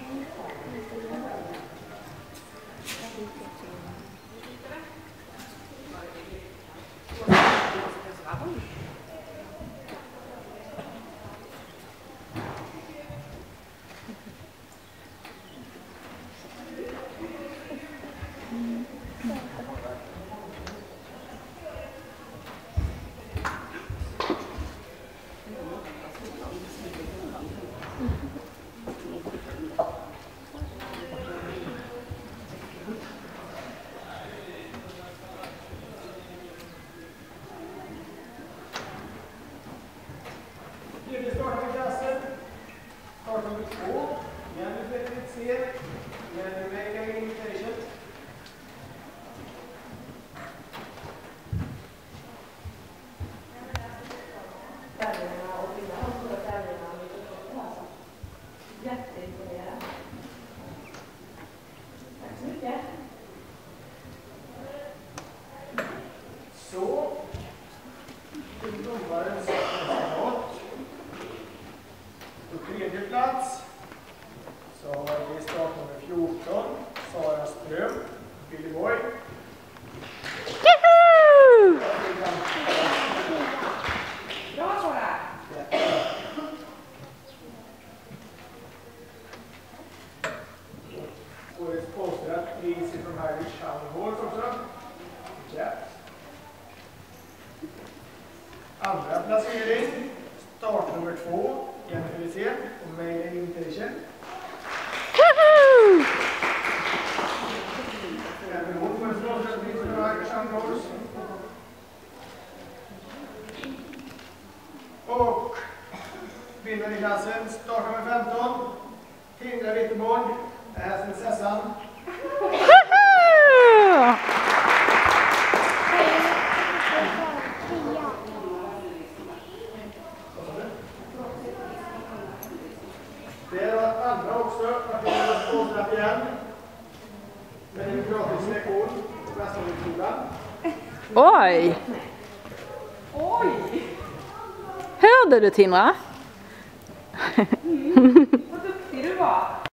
Thank you. go, manifestere, manifestere intention. Terminál, ott innen, akkor a terminál, amit ott használ. Gyertek, plats så har vi startnummer 14, Sara Ström, Billeborg. Årets påstått pris från Irish Handhåll också. Yeah. Andra placering, startnummer 2, Jan Fredriksen och mig Och vinnare i klassen startar med 15. Tindra Witterborg. Det här är prinsessan. Det är andra också, har sponsrat igen. Med en gratis lektion på Västerviksskolan. Oj! Oj! Hörde du Tindra? Vad duktig du var!